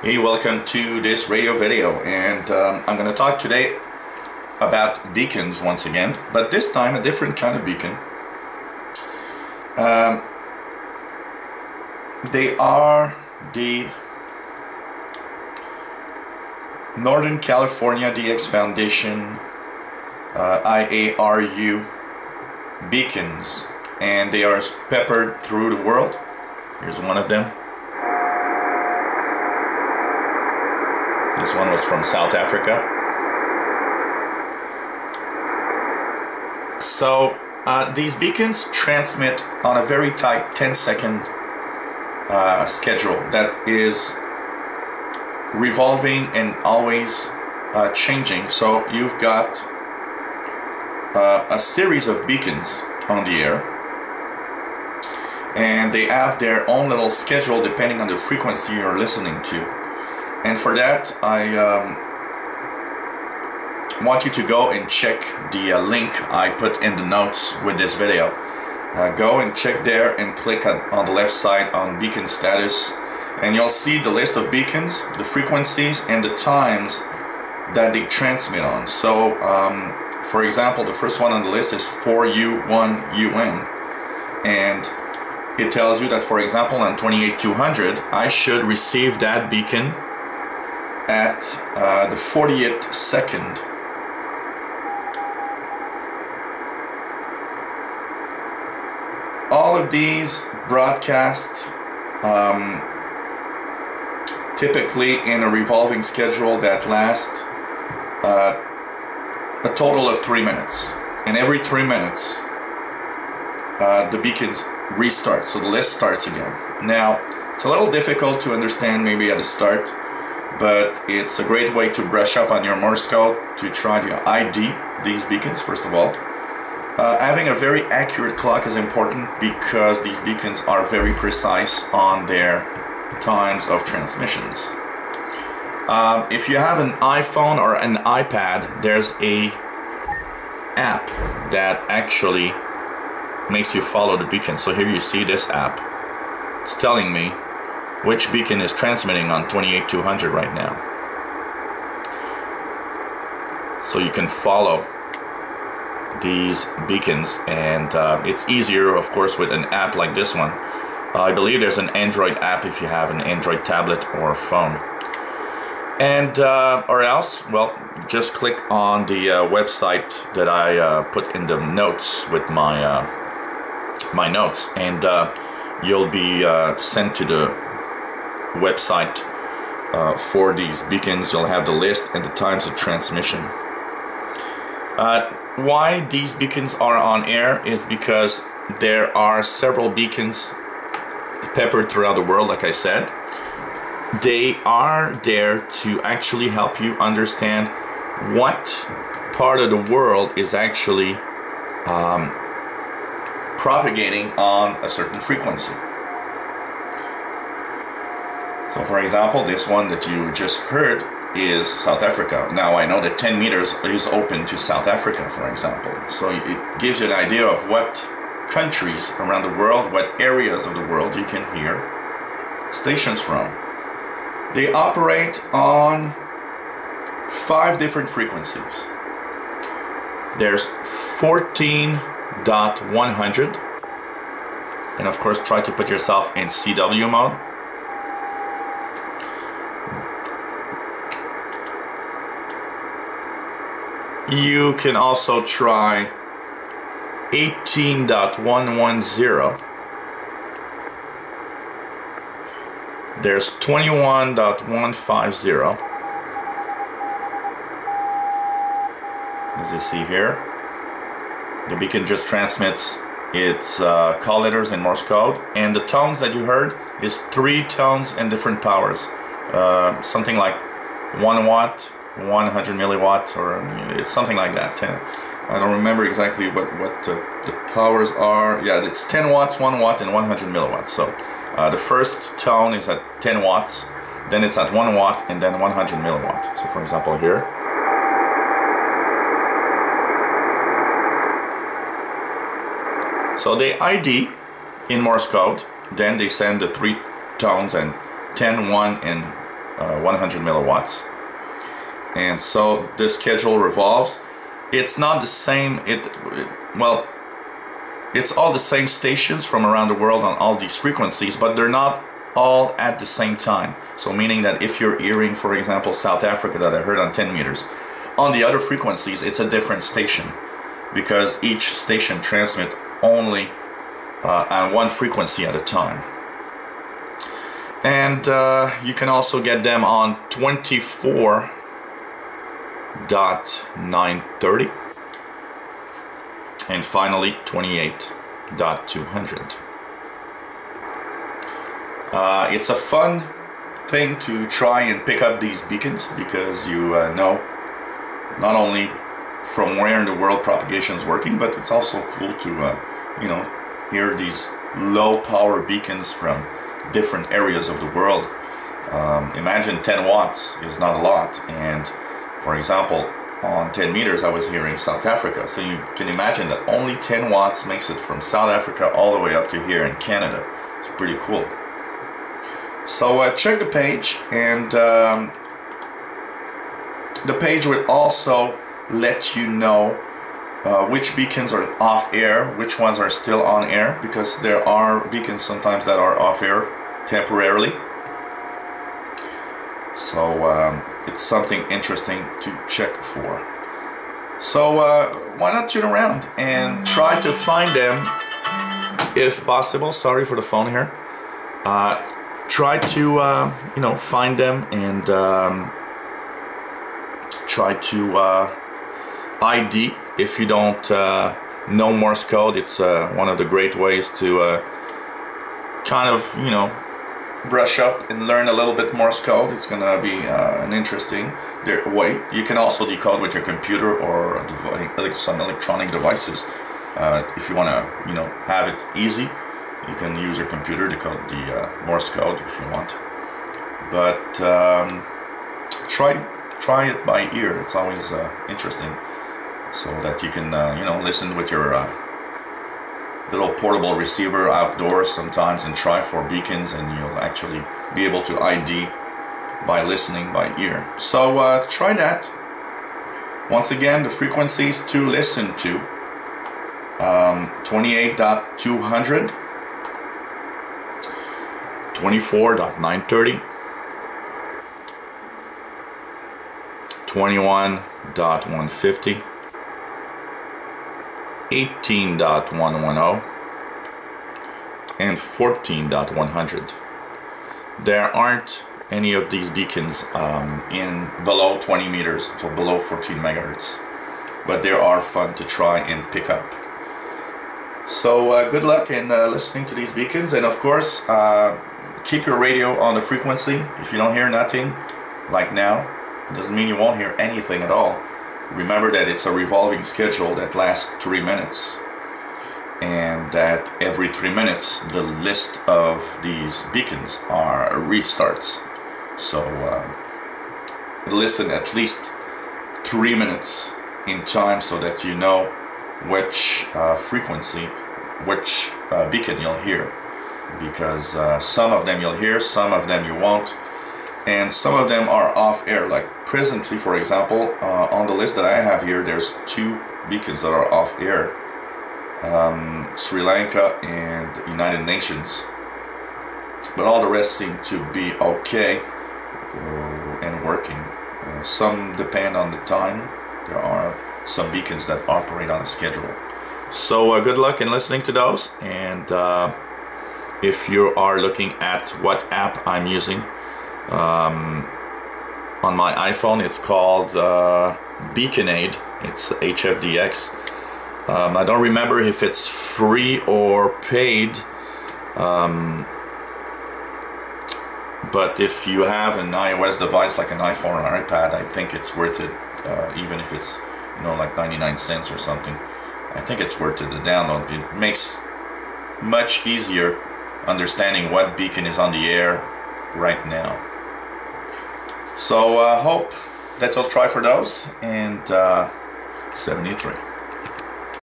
Hey, welcome to this radio video and um, I'm going to talk today about beacons once again, but this time a different kind of beacon. Um, they are the Northern California DX Foundation uh, IARU beacons and they are peppered through the world. Here's one of them. This one was from South Africa. So uh, these beacons transmit on a very tight 10 second uh, schedule that is revolving and always uh, changing. So you've got uh, a series of beacons on the air and they have their own little schedule depending on the frequency you're listening to. And for that, I um, want you to go and check the uh, link I put in the notes with this video. Uh, go and check there and click on, on the left side on beacon status and you'll see the list of beacons, the frequencies, and the times that they transmit on. So, um, for example, the first one on the list is 4U1UN and it tells you that, for example, on 28200, I should receive that beacon at uh, the 40th second. All of these broadcast um, typically in a revolving schedule that lasts uh, a total of three minutes. And every three minutes, uh, the beacons restart, so the list starts again. Now, it's a little difficult to understand maybe at the start but it's a great way to brush up on your Morse code to try to ID these beacons first of all. Uh, having a very accurate clock is important because these beacons are very precise on their times of transmissions. Um, if you have an iPhone or an iPad, there's a app that actually makes you follow the beacon. So here you see this app. It's telling me which beacon is transmitting on 28200 right now. So you can follow these beacons and uh, it's easier of course with an app like this one. Uh, I believe there's an Android app if you have an Android tablet or phone. And uh, or else, well, just click on the uh, website that I uh, put in the notes with my uh, my notes and you'll be sent to the website uh, for these beacons. You'll have the list and the times of transmission. Uh, why these beacons are on air is because there are several beacons peppered throughout the world, like I said. They are there to actually help you understand what part of the world is actually um, propagating on a certain frequency. So for example, this one that you just heard is South Africa. Now I know that 10 meters is open to South Africa, for example. So it gives you an idea of what countries around the world, what areas of the world you can hear stations from. They operate on five different frequencies. There's 14.100 and of course try to put yourself in CW mode You can also try 18.110. There's 21.150. As you see here, the beacon just transmits its uh, call letters in Morse code, and the tones that you heard is three tones and different powers. Uh, something like 1 watt, 100 milliwatts or it's something like that 10 I don't remember exactly what what uh, the powers are. Yeah it's 10 watts 1 watt and 100 milliwatts. So uh, the first tone is at 10 watts then it's at 1 watt and then 100 milliwatt. So for example here. So they ID in Morse code then they send the three tones and 10 1 and uh, 100 milliwatts. And so this schedule revolves. It's not the same, it, it well, it's all the same stations from around the world on all these frequencies, but they're not all at the same time. So meaning that if you're hearing, for example, South Africa that I heard on 10 meters, on the other frequencies, it's a different station because each station transmits only uh, on one frequency at a time. And uh, you can also get them on 24.930 and finally 28.200. Uh, it's a fun thing to try and pick up these beacons because you uh, know not only from where in the world propagation is working but it's also cool to uh, you know hear these low power beacons from different areas of the world um, imagine 10 watts is not a lot and for example on 10 meters I was hearing South Africa. So you can imagine that only 10 watts makes it from South Africa all the way up to here in Canada. It's pretty cool. So uh, check the page and um, the page will also let you know uh, which beacons are off air, which ones are still on air because there are beacons sometimes that are off air temporarily. So um, it's something interesting to check for. So uh, why not tune around and try to find them if possible. Sorry for the phone here. Uh, try to uh, you know find them and um, try to uh, ID if you don't uh, know Morse code it's uh, one of the great ways to kind of you know brush up and learn a little bit Morse code it's gonna be uh, an interesting way you can also decode with your computer or some electronic devices if you want to you know have it easy you can use your computer to code the uh, Morse code if you want. But um, try try it by ear. It's always uh, interesting, so that you can uh, you know listen with your uh, little portable receiver outdoors sometimes and try for beacons, and you'll actually be able to ID by listening by ear. So uh, try that. Once again, the frequencies to listen to um, 28.200 24.930 21.150 18.110 and 14.100 there aren't any of these beacons um, in below 20 meters so below 14 megahertz but they are fun to try and pick up so uh, good luck in uh, listening to these beacons and of course uh, keep your radio on the frequency. If you don't hear nothing, like now, it doesn't mean you won't hear anything at all. Remember that it's a revolving schedule that lasts three minutes and that every three minutes the list of these beacons are restarts. So uh, listen at least three minutes in time so that you know which uh, frequency, which uh, beacon you'll hear because uh, some of them you'll hear, some of them you won't, and some of them are off air. Like presently, for example, uh, on the list that I have here, there's two beacons that are off air. Um, Sri Lanka and United Nations. But all the rest seem to be okay uh, and working. Uh, some depend on the time. There are some beacons that operate on a schedule. So uh, good luck in listening to those and uh, if you are looking at what app I'm using um, on my iPhone it's called uh, BeaconAid. It's HFDX um, I don't remember if it's free or paid um, but if you have an iOS device like an iPhone or iPad I think it's worth it uh, even if it's you know like 99 cents or something. I think it's worth it to download. It makes much easier understanding what beacon is on the air right now. So I uh, hope that you'll try for those and uh, 73.